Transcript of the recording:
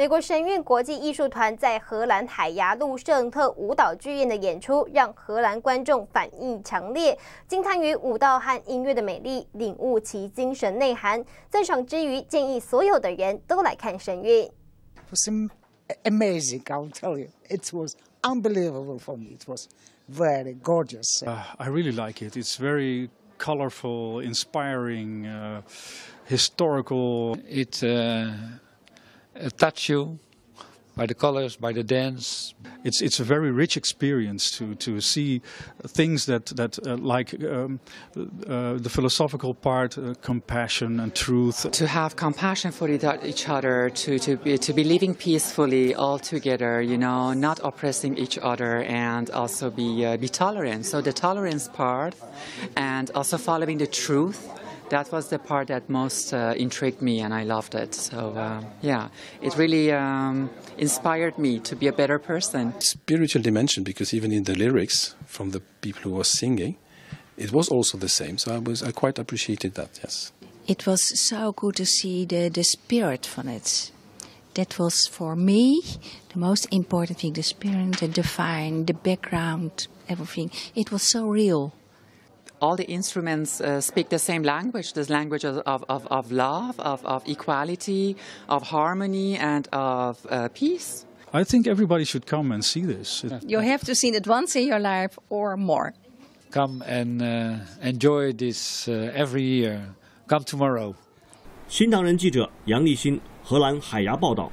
美国神韵国际艺术团在荷兰海牙路圣特舞蹈剧院的演出，让荷兰观众反应强烈，惊叹于舞蹈和音乐的美丽，领悟其精神内涵。赞赏之余，建议所有的人都来看神韵。It was amazing, I'll tell you. It was unbelievable for me. It was very gorgeous. Uh, I really like it. It's very colorful, inspiring, uh, historical. It uh, touch you by the colors, by the dance. It's it's a very rich experience to to see things that that uh, like um, uh, the philosophical part, uh, compassion and truth. To have compassion for each other, to to be to be living peacefully all together, you know, not oppressing each other, and also be uh, be tolerant. So the tolerance part, and also following the truth that was the part that most uh, intrigued me and I loved it. So, uh, yeah, it really um, inspired me to be a better person. Spiritual dimension, because even in the lyrics from the people who were singing, it was also the same. So I was I quite appreciated that. Yes. It was so good to see the the spirit from it. That was for me the most important thing: the spirit, the divine, the background, everything. It was so real all the instruments uh, speak the same language, this language of, of, of love, of, of equality, of harmony, and of uh, peace. I think everybody should come and see this. You have to see it once in your life or more. Come and uh, enjoy this uh, every year. Come tomorrow. 新唐人记者杨立新，荷兰海牙报道。